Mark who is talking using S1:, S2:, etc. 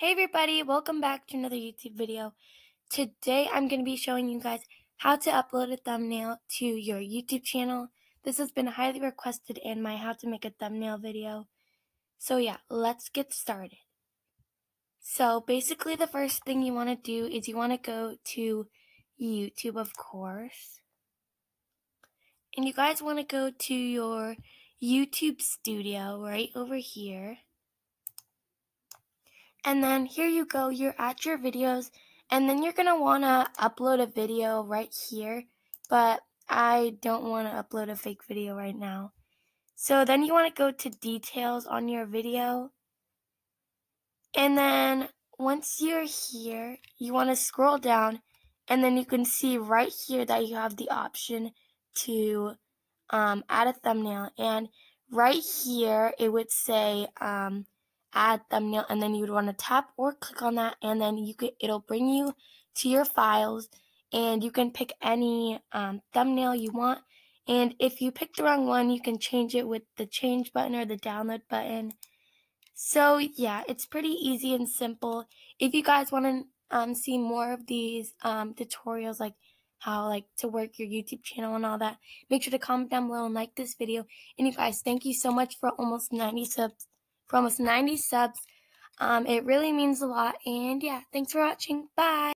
S1: Hey everybody, welcome back to another YouTube video. Today I'm going to be showing you guys how to upload a thumbnail to your YouTube channel. This has been highly requested in my how to make a thumbnail video. So yeah, let's get started. So basically the first thing you want to do is you want to go to YouTube of course. And you guys want to go to your YouTube studio right over here. And then here you go, you're at your videos, and then you're want to upload a video right here, but I don't want to upload a fake video right now. So then you want to go to details on your video. And then once you're here, you want to scroll down and then you can see right here that you have the option to um, add a thumbnail. And right here, it would say um, add thumbnail and then you would want to tap or click on that and then you could it'll bring you to your files and you can pick any um, thumbnail you want and if you pick the wrong one you can change it with the change button or the download button. So yeah it's pretty easy and simple. If you guys want to um, see more of these um, tutorials like how like to work your YouTube channel and all that make sure to comment down below and like this video. And you guys thank you so much for almost 90 subs for almost 90 subs. Um, it really means a lot. And yeah, thanks for watching. Bye.